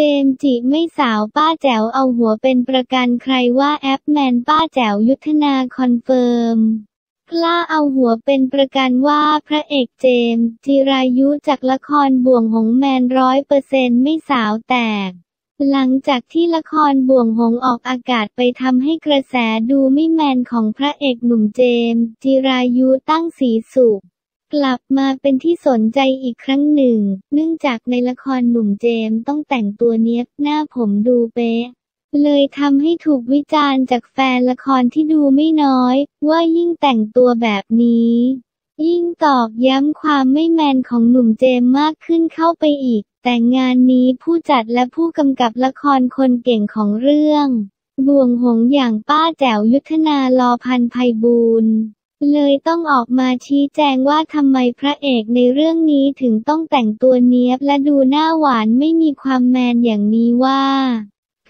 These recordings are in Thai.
เจมส์จิไม่สาวป้าแจ๋วเอาหัวเป็นประกันใครว่าแอ๊บแมนป้าแจ๋วยุทธนา confirm กล้าเอาหัวเป็นประกันว่าพระเอกเจมส์จิรายุจากละครบ่วงหงส์แมนร้อยเปอร์เซ็นต์ไม่สาวแตก หลังจากที่ละครบ่วงหงส์ออกอากาศไปทำให้กระแสดูไม่แมนของพระเอกหนุ่มเจมส์จิรายุตั้งศรีสุข กลับมาเป็นที่สนใจอีกครั้งหนึ่ง เนื่องจากในละครหนุ่มเจมส์ต้องแต่งตัวเนี้ยบหน้าผมดูเป๊ะ เลยทำให้ถูกวิจารณ์จากแฟนละครที่ดูไม่น้อย ว่ายิ่งแต่งตัวแบบนี้ ยิ่งตอกย้ำความไม่แมนของหนุ่มเจมส์มากขึ้นเข้าไปอีก แต่งานนี้ผู้จัดและผู้กำกับละครคนเก่งของเรื่อง บ่วงหงอย่างป้าแจ๋วยุทธนาลอพันธ์ไพบูลย์ เลยต้องออกมาชี้แจงว่าทำไมพระเอกในเรื่องนี้ถึงต้องแต่งตัวเนี้ยบและดูหน้าหวานไม่มีความแมนอย่างนี้ว่า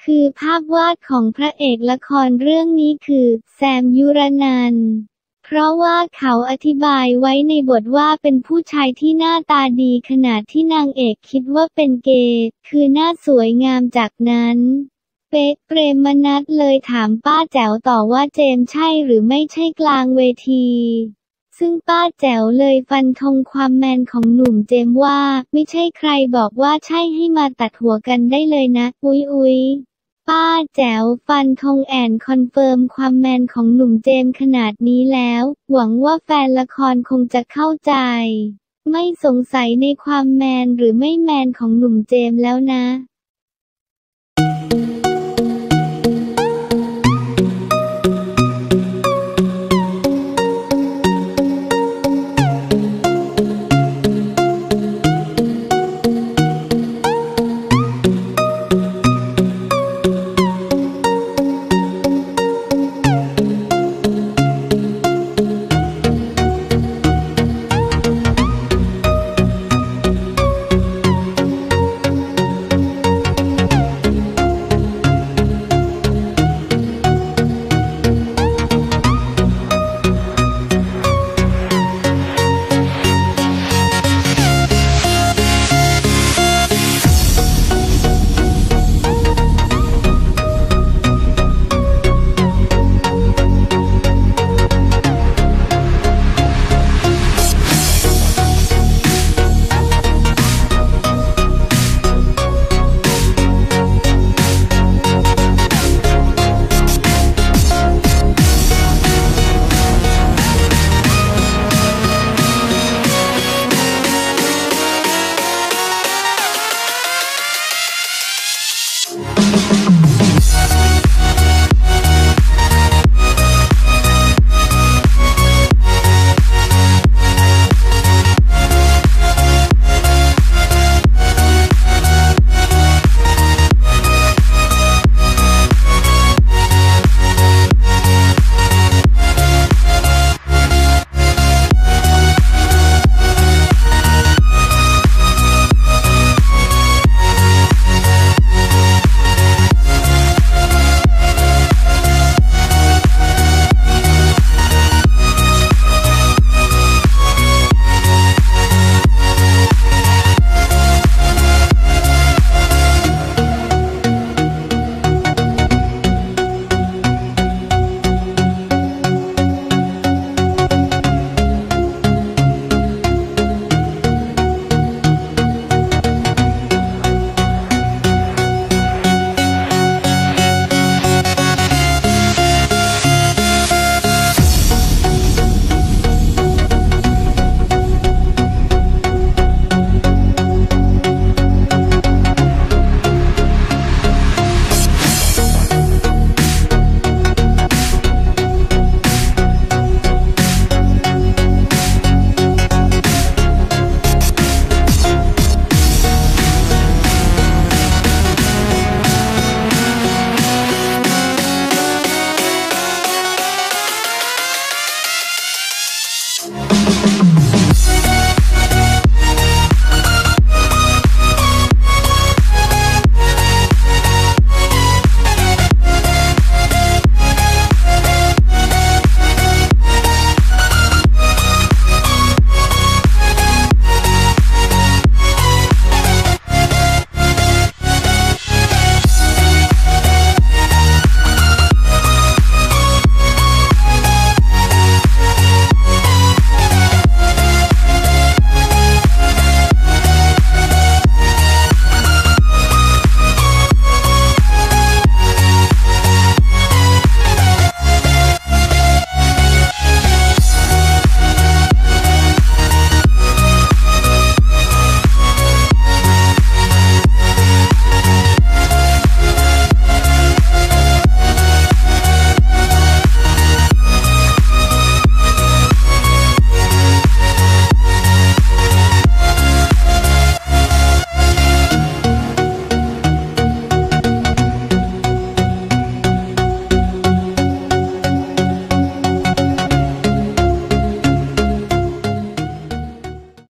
คือภาพวาดของพระเอกละครเรื่องนี้คือ แซมยุรนันเพราะว่าเขาอธิบายไว้ในบทว่าเป็นผู้ชายที่หน้าตาดีขนาดที่นางเอกคิดว่าเป็นเกย์คือหน้าสวยงามจากนั้น เป๊กเปรมนัทเลยถามป้าแจ๋วต่อว่าเจมใช่หรือไม่ใช่กลางเวที ซึ่งป้าแจ๋วเลยฟันธงความแมนของหนุ่มเจมว่า ไม่ใช่ใครบอกว่าใช่ให้มาตัดหัวกันได้เลยนะ อุ๊ยอุ๊ยป้าแจ๋วฟันธง and confirm ความแมนของหนุ่มเจมส์ขนาดนี้แล้ว หวังว่าแฟนละครคงจะเข้าใจ ไม่สงสัยในความแมนหรือไม่แมนของหนุ่มเจมส์แล้วนะ